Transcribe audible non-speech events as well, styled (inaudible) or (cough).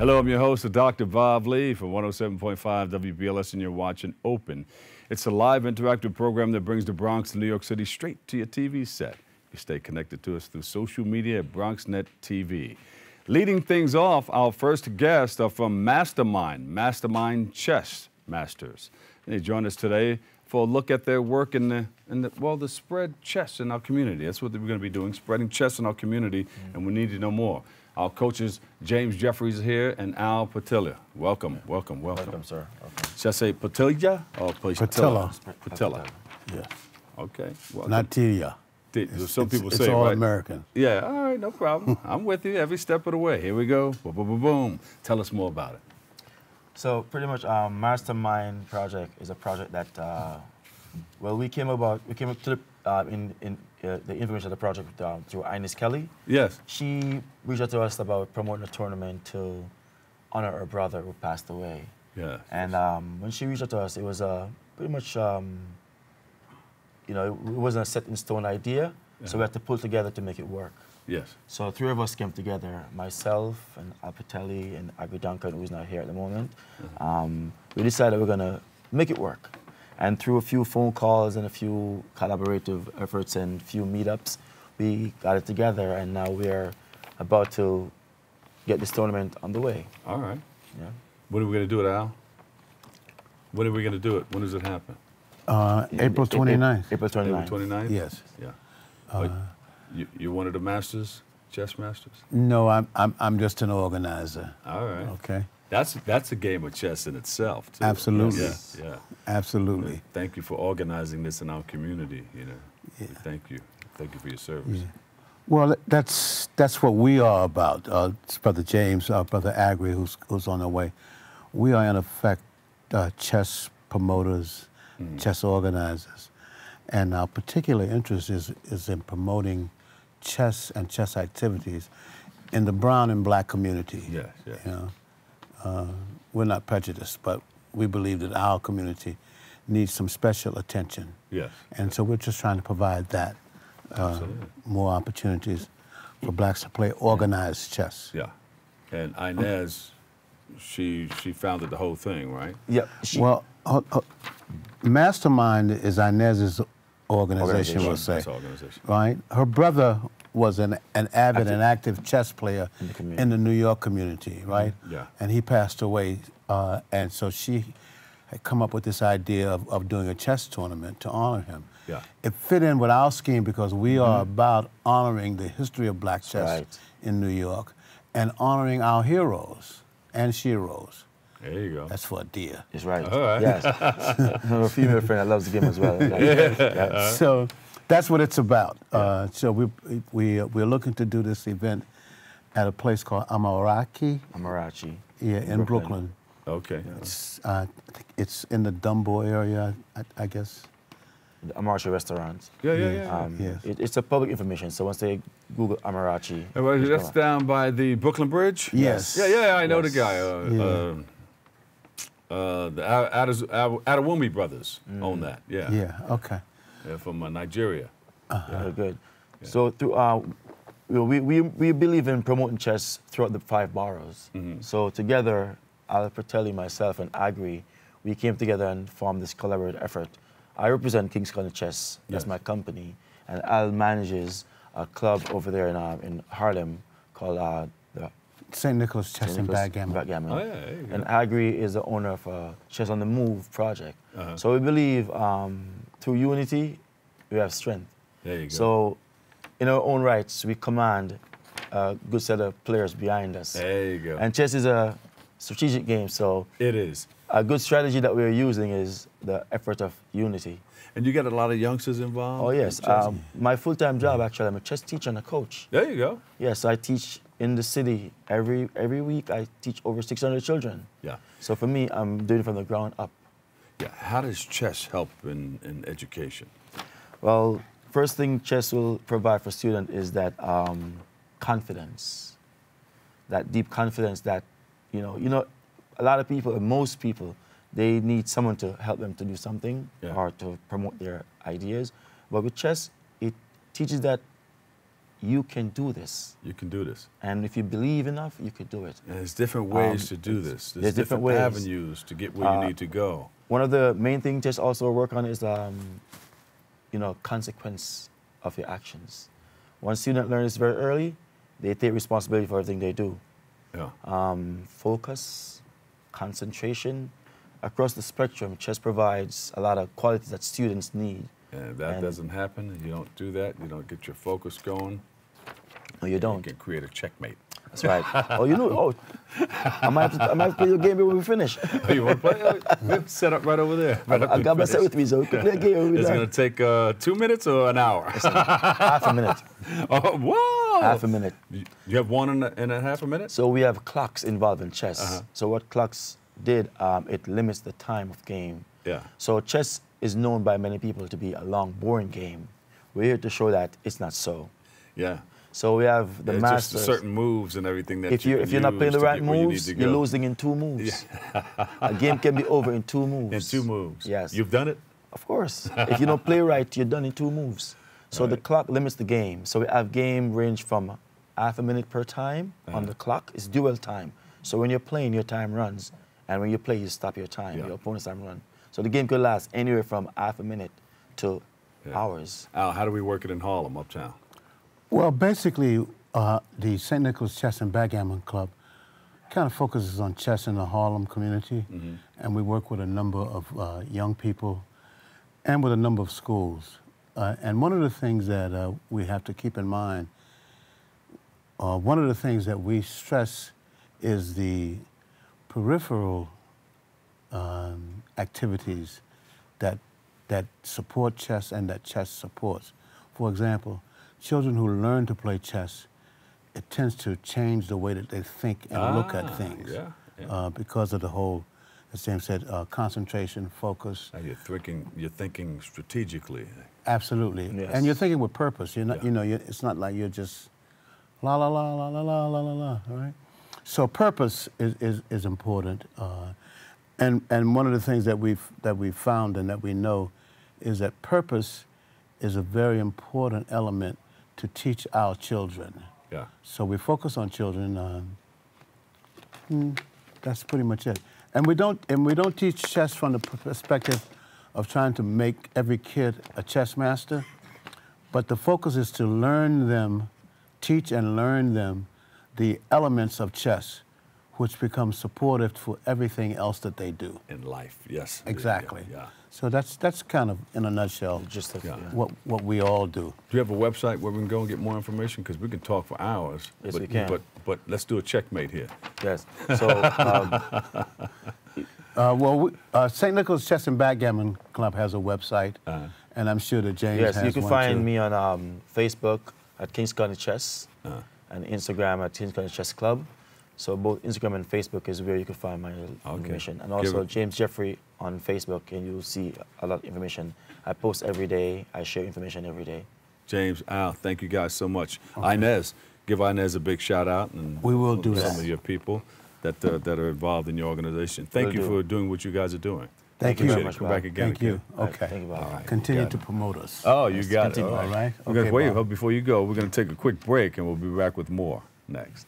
Hello, I'm your host, Dr. Bob Lee from 107.5 WBLS, and you're watching Open. It's a live interactive program that brings the Bronx to New York City straight to your TV set. You stay connected to us through social media at BronxNet TV. Leading things off, our first guests are from Mastermind, Mastermind Chess Masters. And they join us today for a look at their work in the, in the well, the spread chess in our community. That's what we're going to be doing, spreading chess in our community, mm. and we need to know more. Our coaches, James Jeffries here and Al Pertilla. Welcome, welcome, welcome. Welcome, sir. Welcome. Should I say Patilla or Patilla? Patilla. Patilla. Yeah. Okay. Welcome. Not Tilia. Some people it's, say it's all right? American. Yeah, all right, no problem. (laughs) I'm with you every step of the way. Here we go. Boom, boom, boom, boom. Tell us more about it. So pretty much, um, Mastermind project is a project that, uh, well, we came about. We came up to the uh, in in uh, the information of the project um, through Ines Kelly. Yes. She reached out to us about promoting a tournament to honor her brother who passed away. Yeah. And um, when she reached out to us, it was uh, pretty much, um, you know, it wasn't a set in stone idea, yeah. so we had to pull together to make it work. Yes. So three of us came together, myself and Al Pertilla and Agri Duncan, who's not here at the moment. Mm -hmm. um, we decided we're going to make it work. And through a few phone calls and a few collaborative efforts and a few meetups, we got it together, and now we're about to get this tournament on the way. All right. Yeah. When are we going to do it, Al? When are we going to do it? When does it happen? Uh, April 29th. April 29th. April 29th? Yes. Yeah. Uh, you, you're one of the masters, chess masters? No, I'm, I'm, I'm just an organizer. All right. Okay. That's that's a game of chess in itself. Too. Absolutely. Yeah, yeah. Absolutely. Thank you for organizing this in our community. You know. Yeah. Thank you. Thank you for your service. Yeah. Well, that's that's what we are about. Uh, Brother James, uh, Brother Agri, who's who's on the way. We are in effect uh, chess promoters, mm. chess organizers, and our particular interest is is in promoting chess and chess activities in the brown and black community. Yes, yes. You know? Uh, we're not prejudiced, but we believe that our community needs some special attention. Yes. And so we're just trying to provide that. Uh, more opportunities for blacks to play organized chess. Yeah. And Inez, she she founded the whole thing, right? Yeah. well, uh, uh, Mastermind is Inez's organization, organization. we'll say. Organization. Right? Her brother was an, an avid active. and active chess player in the, in the, New York community, right? Yeah. And he passed away, uh, and so she had come up with this idea of, of doing a chess tournament to honor him. Yeah. It fit in with our scheme because we mm -hmm. are about honoring the history of black chess right. in New York and honoring our heroes and sheroes. There you go. That's for a deer. It's right. All right. Yes. (laughs) a female friend that loves the game as well. (laughs) yeah. yeah. So that's what it's about. Yeah. Uh, so we, we, we're looking to do this event at a place called Amarachi. Amarachi. Yeah, in Brooklyn. Brooklyn. Okay. It's, uh, it's in the Dumbo area, I, I guess. The Amarachi restaurant. Yeah, yeah, yeah. Um, yes. It, it's a public information, so once they Google Amarachi. that's down by the Brooklyn Bridge? Yes. Yeah, yeah, I know yes. the guy. Uh, yeah. uh, uh, the Adewumi brothers mm. own that. Yeah. Yeah. Okay. Yeah, from uh, Nigeria. Uh, yeah. Good. Yeah. So through, uh, we, we, we believe in promoting chess throughout the five boroughs. Mm -hmm. So together, Al Pertilla, myself, and Agri, we came together and formed this collaborative effort. I represent King's Corner Chess. That's yes. my company. And Al manages a club over there in, uh, in Harlem called uh, the St. Nicholas Chess and Backgammon. Backgammon. Oh, yeah, and Agri is the owner of a Chess on the Move project. Uh -huh. So we believe um, through unity, we have strength. There you go. So, in our own rights, we command a good set of players behind us. There you go. And chess is a strategic game, so it is. A good strategy that we're using is the effort of unity. And you get a lot of youngsters involved. Oh yes, um, my full-time job actually, I'm a chess teacher and a coach. There you go. Yes, I teach in the city every every week. I teach over 600 children. Yeah. So for me, I'm doing it from the ground up. Yeah. How does chess help in, in education? Well, first thing chess will provide for students is that um, confidence, that deep confidence that, you know, you know, a lot of people, most people, they need someone to help them to do something yeah. or to promote their ideas. But with chess, it teaches that you can do this. You can do this. And if you believe enough, you could do it. And there's different ways Um, to do this. There's, there's different ways. avenues to get where you Uh, need to go. One of the main things just also work on is, um, you know, consequence of your actions. One student learns very early, they take responsibility for everything they do. Yeah. Um, focus, concentration, across the spectrum, chess provides a lot of qualities that students need. And if that and- doesn't happen, you don't do that, you don't get your focus going, No, you you don't. can create a checkmate. That's right. oh, you know. Oh, I might have to, I might have to play your game before we finish. Oh, you want to play? We're set up right over there. Right I, up I to got my set with me, so we can play a game It's going to take uh, two minutes or an hour? Half a minute. (laughs) oh, whoa! Half a minute. You you have one and a, and a half a minute? So we have clocks involved in chess. Uh-huh. So what clocks did, um, it limits the time of game. Yeah. So chess is known by many people to be a long, boring game. We're here to show that it's not so. Yeah. So we have the It's masters. just certain moves and everything that if you you if you're not playing the right get you moves, you're losing in two moves. (laughs) a game can be over in two moves. in two moves. Yes. You've done it? Of course. if you don't play right, you're done in two moves. So the clock limits the game. So we have game range from half a minute per time on Uh-huh. the clock. It's dual time. So when you're playing, your time runs. And when you play, you stop your time. Yeah. Your opponent's time runs. So the game could last anywhere from half a minute to Yeah. hours. Al, how do we work it in Harlem, uptown? Well, basically, uh, the St. Nicholas Chess and Backgammon Club kind of focuses on chess in the Harlem community, and we work with a number of uh, young people and with a number of schools. Uh, and one of the things that uh, we have to keep in mind, uh, one of the things that we stress is the peripheral um, activities that, that support chess and that chess supports. For example, children who learn to play chess, it tends to change the way that they think and look Ah, at things yeah, yeah. Uh, because of the whole, as James said, uh, concentration, focus. Now you're thinking, you're thinking strategically. Absolutely. Yes. And you're thinking with purpose. You're not, Yeah. you know, you're, it's not like you're just la la la la la la la la la, all right? So purpose is, is, is important. Uh, and, and one of the things that we've, that we've found and that we know is that purpose is a very important element to teach our children. Yeah. So we focus on children. Um, mm, that's pretty much it. And we don't and we don't teach chess from the perspective of trying to make every kid a chess master, but the focus is to learn them, teach and learn them the elements of chess, which becomes supportive for everything else that they do. In life, yes. Exactly. Yeah. So that's that's kind of in a nutshell Just like, Yeah. yeah. what what we all do. Do you have a website where we can go and get more information? Because we can talk for hours. Yes, but, we can. But, but let's do a checkmate here. Yes. (laughs) So um, Uh, well, we, uh, St. Nicholas Chess and Backgammon Club has a website, Uh-huh. and I'm sure that James yes, has you can one find too. me on um, Facebook at Kings County Chess Uh, and Instagram at Kings County Chess Club. So both Instagram and Facebook is where you can find my information. And also it- James Jeffery on Facebook, and you'll see a lot of information. I post every day. I share information every day. James, Al, thank you guys so much. Inez, give Inez a big shout out. And We will do some that. of your people that, uh, that are involved in your organization. Thank Will you do. for doing what you guys are doing. Thank you you. very much, it. Come Bob. back again. Thank you. Ken. All right, Okay. thank you, Bob. All right. Continue to promote us. Oh, you Yes, got it. All right. All right. We're gonna Okay, wait, Bob. before you go, we're going to take a quick break and we'll be back with more next.